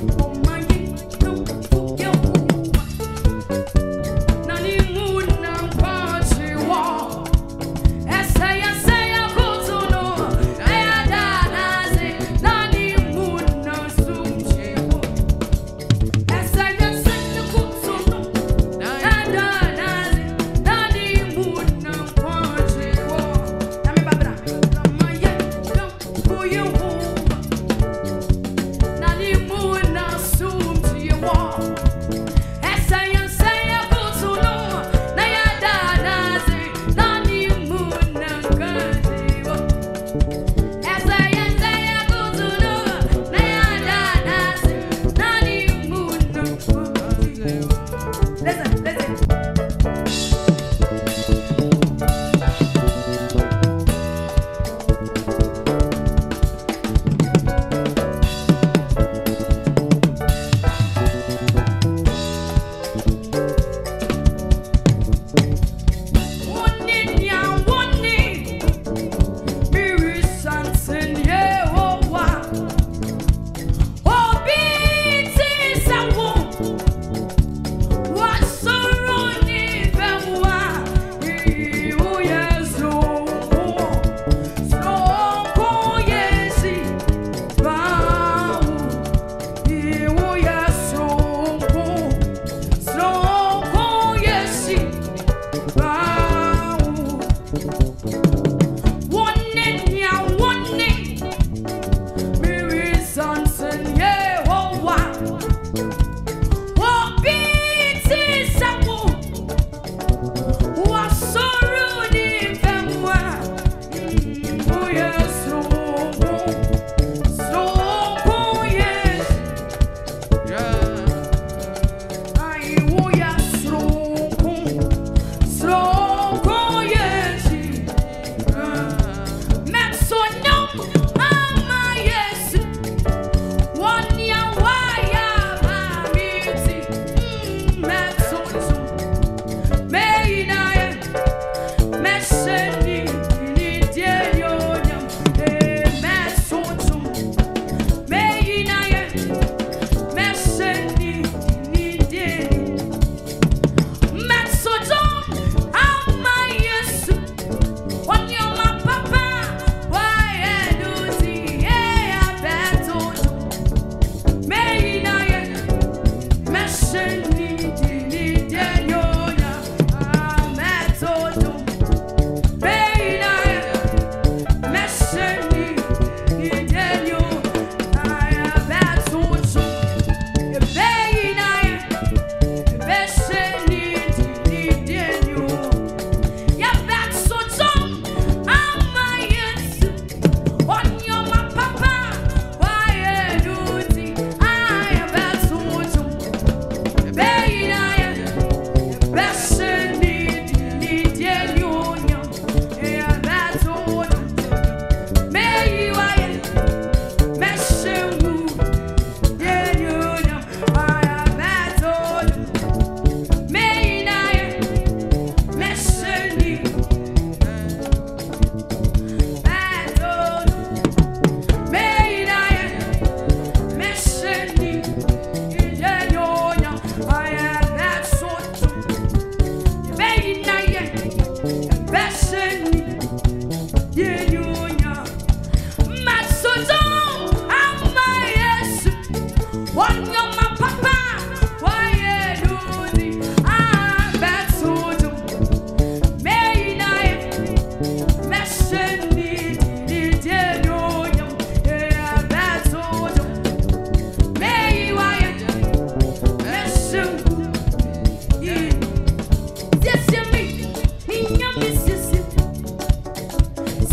Música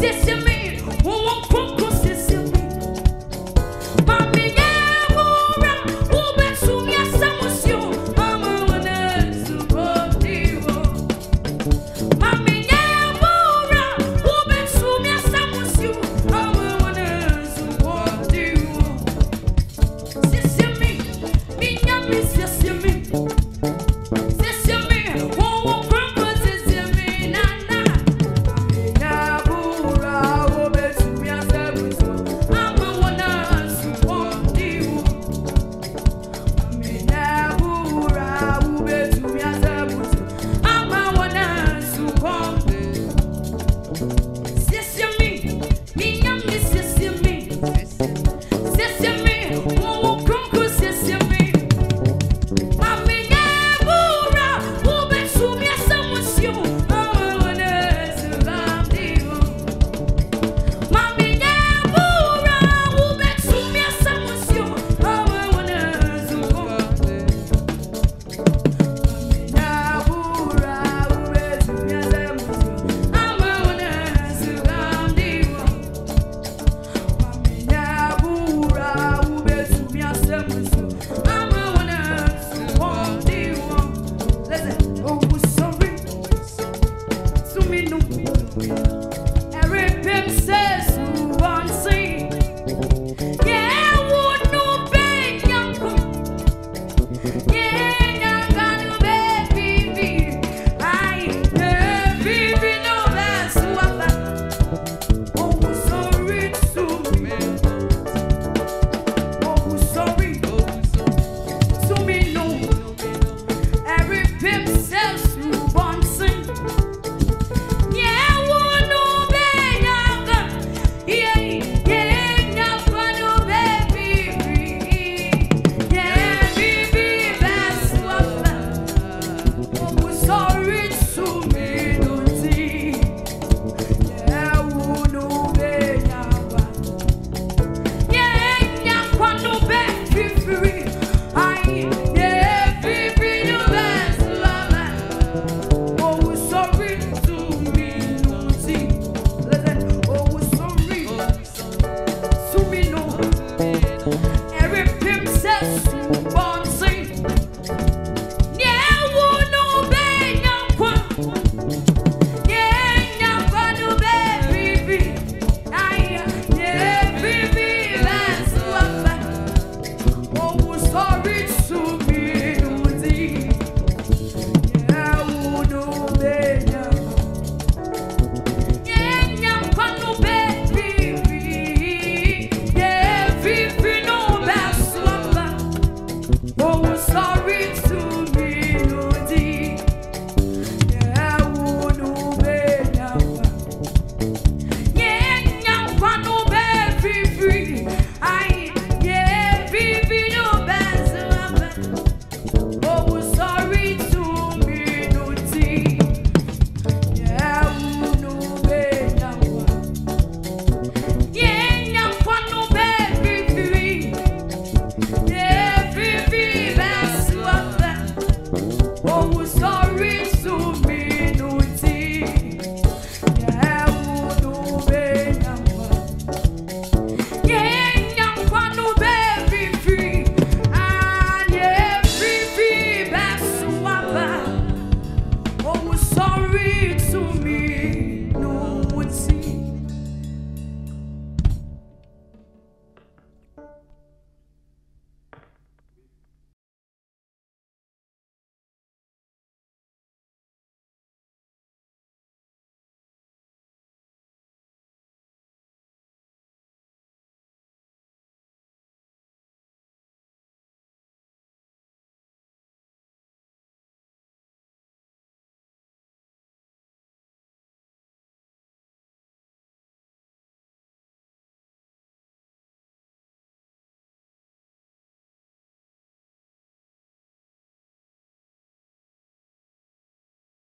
Você se